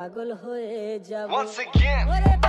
পাগল হয়ে যাব Once again.